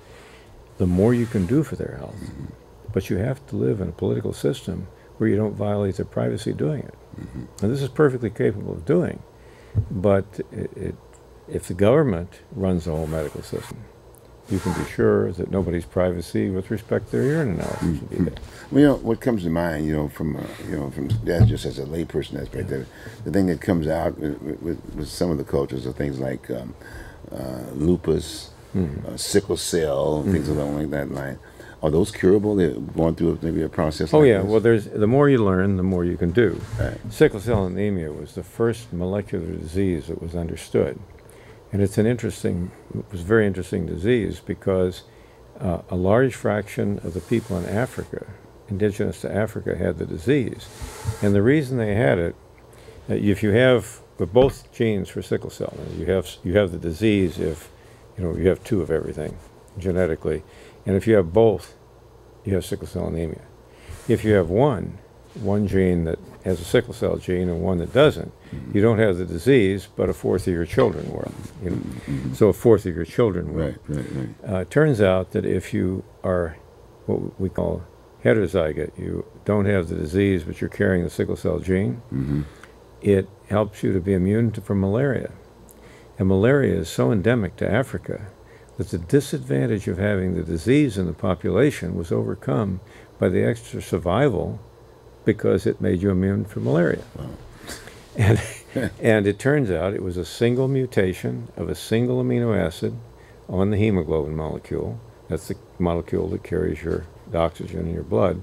the more you can do for their health. Mm-hmm. But you have to live in a political system where you don't violate their privacy doing it. Mm-hmm. And this is perfectly capable of doing. But it, it, if the government runs the whole medical system, you can be sure that nobody's privacy with respect to their urine analysis will be there. Well, you know what comes to mind, you know, from uh, you know, from that just as a layperson aspect of it, the thing that comes out with, with, with some of the cultures are things like um, uh, lupus, Mm-hmm. uh, sickle cell, things along that line. Are those curable? They're going through maybe a process. Oh like yeah, this? well there's the more you learn, the more you can do. Right. Sickle cell anemia was the first molecular disease that was understood. And it's an interesting it was a very interesting disease because uh, a large fraction of the people in Africa, indigenous to Africa, had the disease. And the reason they had it, uh, if you have with both genes for sickle cell, you have you have the disease if you know you have two of everything genetically, and if you have both, you have sickle cell anemia. If you have one, one gene that has a sickle cell gene and one that doesn't, you don't have the disease, but a fourth of your children will. You know? So a fourth of your children will. Right, right, right. Uh, it turns out that if you are what we call heterozygote, you don't have the disease, but you're carrying the sickle cell gene, it helps you to be immune to, from malaria. And malaria is so endemic to Africa that the disadvantage of having the disease in the population was overcome by the extra survival because it made you immune from malaria. And, and it turns out it was a single mutation of a single amino acid on the hemoglobin molecule. That's the molecule that carries your the oxygen in your blood.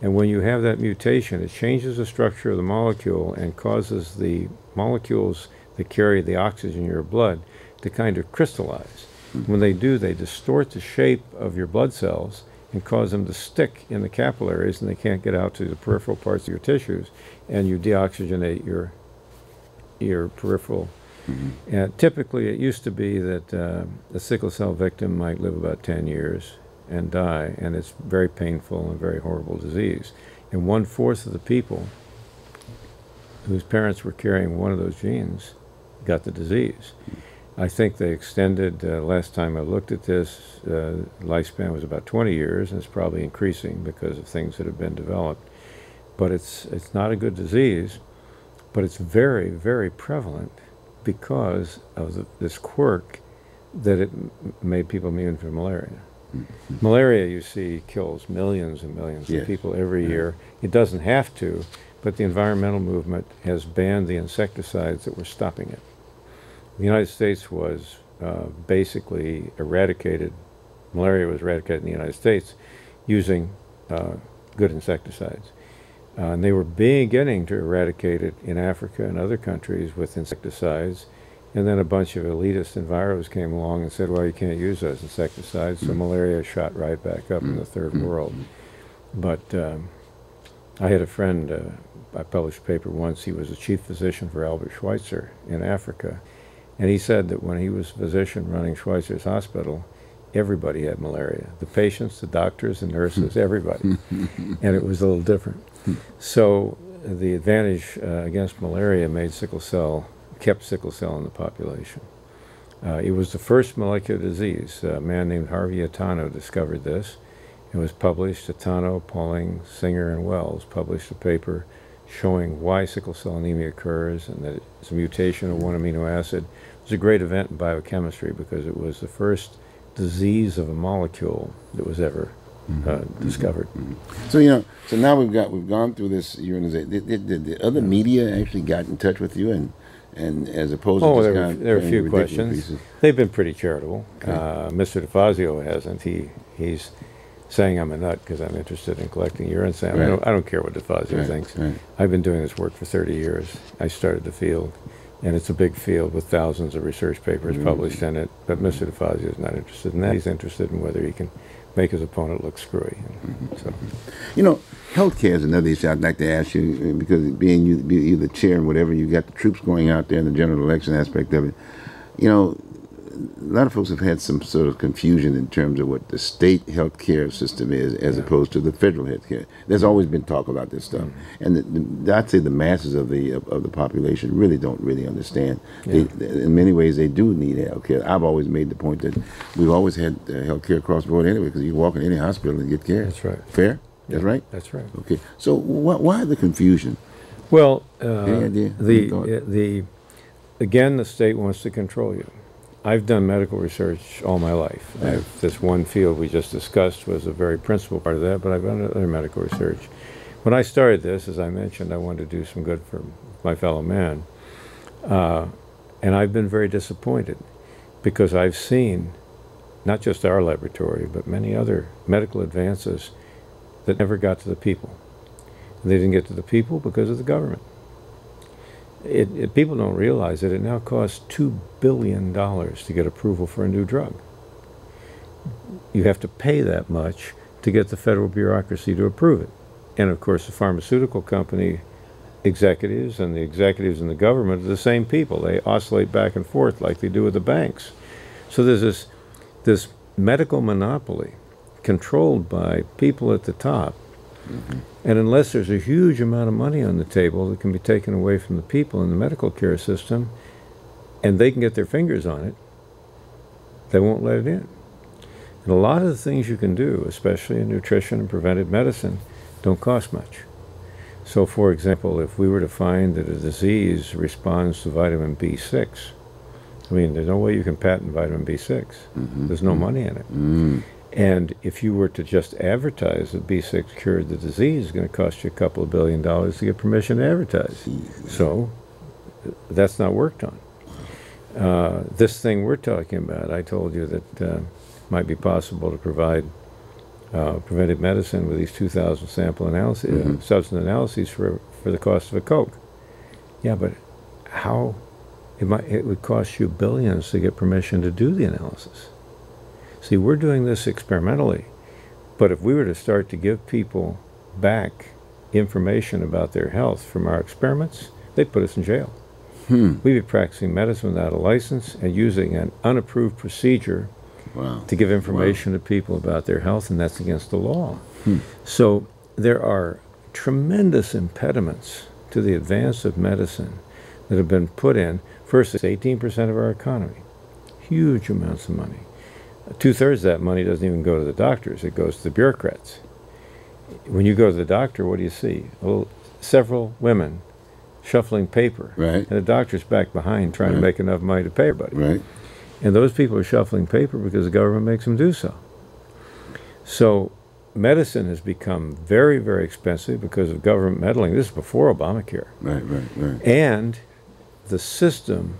And when you have that mutation, it changes the structure of the molecule and causes the molecules that carry the oxygen in your blood to kind of crystallize. Hmm. When they do, they distort the shape of your blood cells and cause them to stick in the capillaries and they can't get out to the peripheral parts of your tissues and you deoxygenate your your peripheral. And typically, it used to be that uh, a sickle cell victim might live about 10 years and die, and it's very painful and very horrible disease. And one fourth of the people whose parents were carrying one of those genes got the disease. I think they extended, uh, last time I looked at this, uh, lifespan was about 20 years, and it's probably increasing because of things that have been developed. But it's, it's not a good disease, but it's very, very prevalent because of the, this quirk that it m- made people immune for malaria. Malaria, you see, kills millions and millions Yes. of people every year. It doesn't have to, but the environmental movement has banned the insecticides that were stopping it. The United States was uh, basically eradicated, malaria was eradicated in the United States using uh, good insecticides. Uh, and they were beginning to eradicate it in Africa and other countries with insecticides. And then a bunch of elitist enviros came along and said, well, you can't use those insecticides. So malaria shot right back up in the third world. But um, I had a friend, uh, I published a paper once, he was the chief physician for Albert Schweitzer in Africa. And he said that when he was a physician running Schweitzer's hospital, everybody had malaria. The patients, the doctors, the nurses, everybody. and it was a little different. So the advantage uh, against malaria made sickle cell, kept sickle cell in the population. Uh, it was the first molecular disease. A man named Harvey Itano discovered this. It was published. Itano, Pauling, Singer, and Wells published a paper showing why sickle cell anemia occurs and that it's a mutation of one amino acid. It was a great event in biochemistry because it was the first disease of a molecule that was ever uh, discovered. So you know, so now we've got we've gone through this urbanization. Did, did, did the other media actually got in touch with you and and as opposed Oh, to there were, there were a few questions. pieces? They've been pretty charitable. Uh, Mr. DeFazio hasn't. He he's saying I'm a nut because I'm interested in collecting urine samples. I, don't, I don't care what DeFazio Right, thinks. right. I've been doing this work for 30 years. I started the field, and it's a big field with thousands of research papers Mm-hmm. published in it. But Mr. DeFazio is not interested in that. He's interested in whether he can make his opponent look screwy. Mm-hmm. So. You know, healthcare is another issue I'd like to ask you uh, because being you be either chair and whatever, you've got the troops going out there in the general election aspect of it. You know, a lot of folks have had some sort of confusion in terms of what the state health care system is as opposed to the federal health care. There's always been talk about this stuff, and the, the, I'd say the masses of the of, of the population really don't really understand. They, in many ways, they do need health care. I've always made the point that we've always had uh, healthcare across the board anyway, because you walk in any hospital and get care. That's right. Fair. That's right. That's right. Okay. So wh- why the confusion? Well, uh, the uh, the again, the state wants to control you. I've done medical research all my life. I've, this one field we just discussed was a very principal part of that, but I've done other medical research. When I started this, as I mentioned, I wanted to do some good for my fellow man, uh, and I've been very disappointed because I've seen not just our laboratory, but many other medical advances that never got to the people. They didn't get to the people because of the government. It, it, people don't realize that it now costs $2 billion to get approval for a new drug. You have to pay that much to get the federal bureaucracy to approve it. And of course, the pharmaceutical company executives and the executives in the government are the same people. They oscillate back and forth like they do with the banks. So there's this, this medical monopoly controlled by people at the top mm-hmm. And unless there's a huge amount of money on the table that can be taken away from the people in the medical care system, and they can get their fingers on it, they won't let it in. And a lot of the things you can do, especially in nutrition and preventive medicine, don't cost much. So, for example, if we were to find that a disease responds to vitamin B6, I mean, there's no way you can patent vitamin B6. Mm-hmm. There's no money in it. Mm. And if you were to just advertise that B6 cured the disease, it's going to cost you a couple of billion dollars to get permission to advertise. So that's not worked on. Uh, this thing we're talking about, I told you that uh, might be possible to provide uh, preventive medicine with these 2,000 sample analysis, uh, substance analyses for, for the cost of a Coke. Yeah, but how? It, might, it would cost you billions to get permission to do the analysis. See, we're doing this experimentally, but if we were to start to give people back information about their health from our experiments, they'd put us in jail. Hmm. We'd be practicing medicine without a license and using an unapproved procedure Wow. to give information to people about their health, and that's against the law. Hmm. So there are tremendous impediments to the advance of medicine that have been put in. First, it's 18% of our economy, huge amounts of money. Two thirds of that money doesn't even go to the doctors, it goes to the bureaucrats. When you go to the doctor, what do you see? Well, several women shuffling paper. Right. And the doctor's back behind trying to make enough money to pay everybody. Right. And those people are shuffling paper because the government makes them do so. So medicine has become very, very expensive because of government meddling. This is before Obamacare. Right. Right. Right. And the system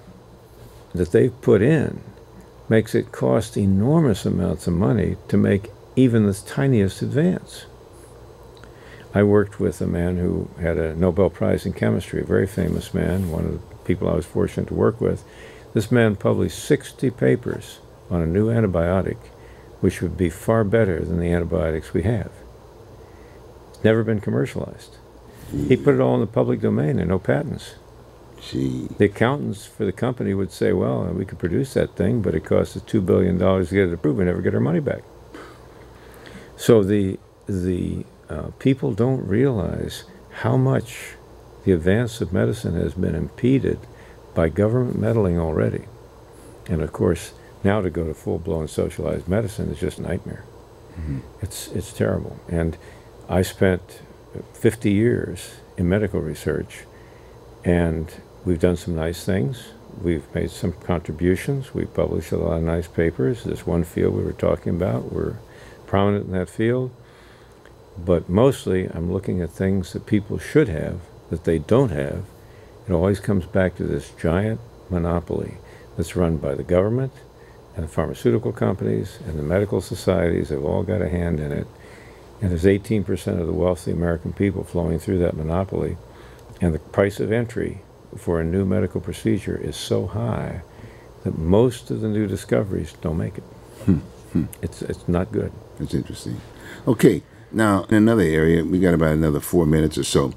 that they've put in makes it cost enormous amounts of money to make even the tiniest advance. I worked with a man who had a Nobel Prize in chemistry, a very famous man, one of the people I was fortunate to work with. This man published 60 papers on a new antibiotic, which would be far better than the antibiotics we have. Never been commercialized. He put it all in the public domain, and no patents. Gee. The accountants for the company would say, well, we could produce that thing, but it costs us $2 billion to get it approved. We never get our money back. So the, the uh, people don't realize how much the advance of medicine has been impeded by government meddling already. And of course, now to go to full-blown socialized medicine is just a nightmare. It's, it's terrible. And I spent 50 years in medical research, and we've done some nice things. We've made some contributions. We've published a lot of nice papers. This one field we were talking about, we're prominent in that field. But mostly, I'm looking at things that people should have that they don't have. It always comes back to this giant monopoly that's run by the government and the pharmaceutical companies and the medical societies have all got a hand in it. And there's 18% of the wealth of the American people flowing through that monopoly. And the price of entry for a new medical procedure is so high that most of the new discoveries don't make it. Hmm, hmm. It's, it's not good. That's interesting. Okay, now in another area, we got about another four minutes or so.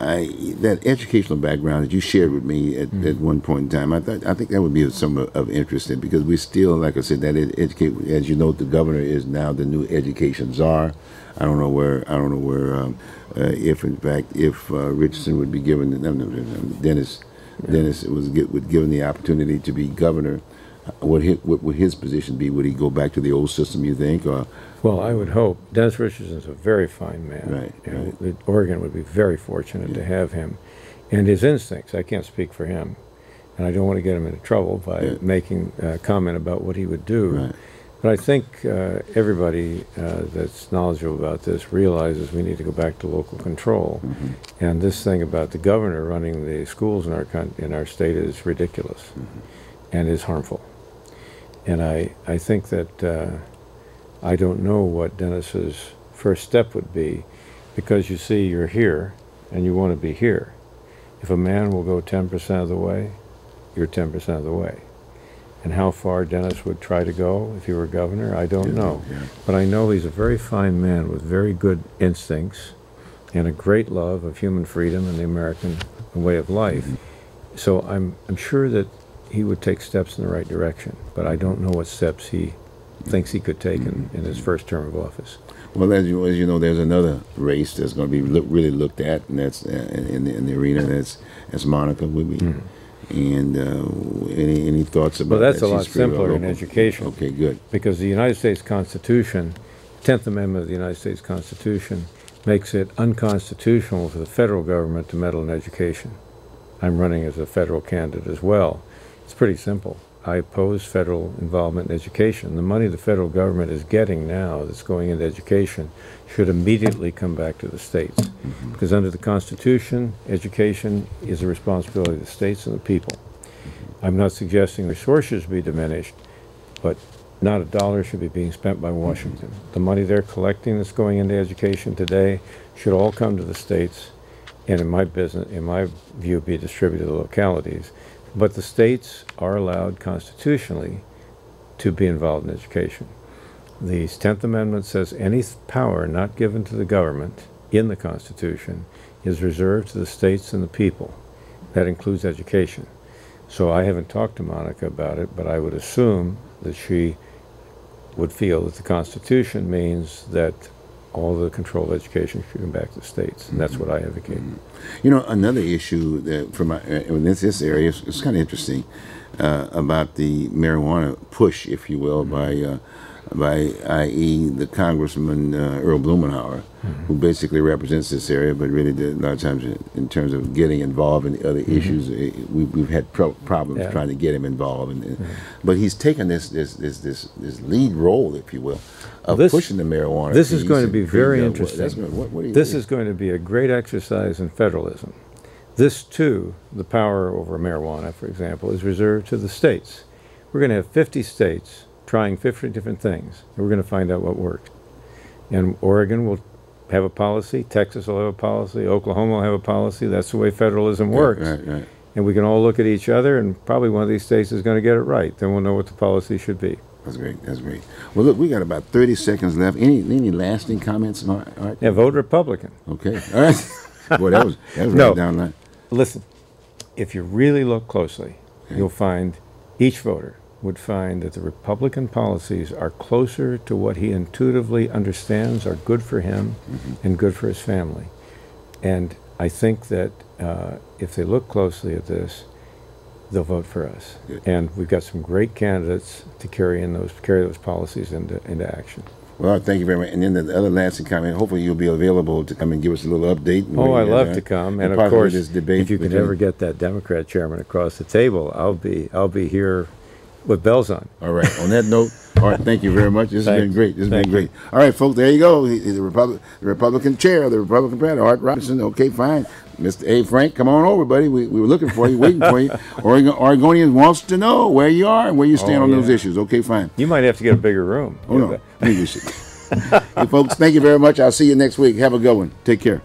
I, that educational background that you shared with me at, mm-hmm. at one point in time, I thought I think that would be of some of, of interest in because we still, like I said, that ed- educate. As you know, the governor is now the new education czar. I don't know where I don't know where um, uh, if in fact if uh, Richardson would be given no, no, no, no, Dennis Dennis was get, would given the opportunity to be governor. What, his, what would his position be? Would he go back to the old system? You think, or Well, I would hope. Dennis Richardson's a very fine man. Right, and right. Oregon would be very fortunate to have him. And his instincts, I can't speak for him. And I don't want to get him into trouble by Yeah. making a comment about what he would do. Right. But I think uh, everybody uh, that's knowledgeable about this realizes we need to go back to local control. Mm-hmm. And this thing about the governor running the schools in our coun- in our state is ridiculous Mm-hmm. and is harmful. And I, I think that uh, I don't know what Dennis's first step would be because you see, you're here and you want to be here. If a man will go 10% of the way, you're 10% of the way. And how far Dennis would try to go if he were governor, I don't Yeah, know. yeah. But I know he's a very fine man with very good instincts and a great love of human freedom and the American way of life. Mm-hmm. So I'm, I'm sure that he would take steps in the right direction, but I don't know what steps he thinks he could take in, mm-hmm. in his first term of office. Well, as you, as you know, there's another race that's going to be look, really looked at, and that's uh, in, the, in the arena. That's that's Monica Wehby. And uh, any any thoughts about. Well, that's that? a lot She's pretty simpler in local. education. Okay, good. because the United States Constitution, 10th Amendment of the United States Constitution, makes it unconstitutional for the federal government to meddle in education. I'm running as a federal candidate as well. It's pretty simple. I oppose federal involvement in education. The money the federal government is getting now that's going into education should immediately come back to the states. Mm-hmm. Because under the Constitution, education is a responsibility of the states and the people. Mm-hmm. I'm not suggesting resources be diminished, but not a dollar should be being spent by Washington. Mm-hmm. The money they're collecting that's going into education today should all come to the states and in my business, in my view, be distributed to localities. But the states are allowed constitutionally to be involved in education. The 10th Amendment says any power not given to the government in the Constitution is reserved to the states and the people. That includes education. So I haven't talked to Monica about it, but I would assume that she would feel that the Constitution means that all the control of education should come back to the states, and that's what I advocate. You know, another issue that from uh, in this, this area is, kind of interesting uh, about the marijuana push, if you will, by uh, by i.e. the Congressman uh, Earl Blumenauer, who basically represents this area, but really did, a lot of times in terms of getting involved in the other issues, eh, we, we've had pro- problems Yeah. trying to get him involved. And, and- But he's taken this this, this this this lead role, if you will, of This- pushing the marijuana. This is going to be very what- interesting. that's what- what This think? is going to be a great exercise in federalism. This, too, the power over marijuana, for example, is reserved to the states. We're going to have 50 states trying 50 different things, and we're going to find out what works. And Oregon will have a policy, Texas will have a policy, Oklahoma will have a policy. That's the way federalism works. Right, right. And we can all look at each other, and probably one of these states is going to get it right. Then we'll know what the policy should be. That's great. That's great. Well, look, we got about thirty seconds left. Any any lasting comments? All right. All right. Yeah, vote Republican. Okay. All right. Boy, that was that was No. right down the line. Listen, if you really look closely, you'll find each voter would find that the Republican policies are closer to what he intuitively understands are good for him and good for his family. And I think that uh, if they look closely at this, they'll vote for us. Good. And we've got some great candidates to carry in those carry those policies into into action. Well, thank you very much. And then the other lasting comment. Hopefully, you'll be available to come and give us a little update. Oh, I Yeah, love to come, and of course, this debate if you can ever get that Democrat chairman across the table, I'll be I'll be here with bells on. All right. On that note, all right. Thank you very much. This has been great. This has Thank been great. All right, folks. There you go. He- He's the, Republic, the Republican chair of the Republican Party, Art Robinson. Okay, fine. Mr. A. Frank, come on over, buddy. We, we were looking for you, waiting for you. Oregon, Oregonians wants to know where you are and where you oh, stand Oh, on those issues. Okay, fine. You might have to get a bigger room. Oh no, maybe you should. hey, folks. Thank you very much. I'll see you next week. Have a good one. Take care.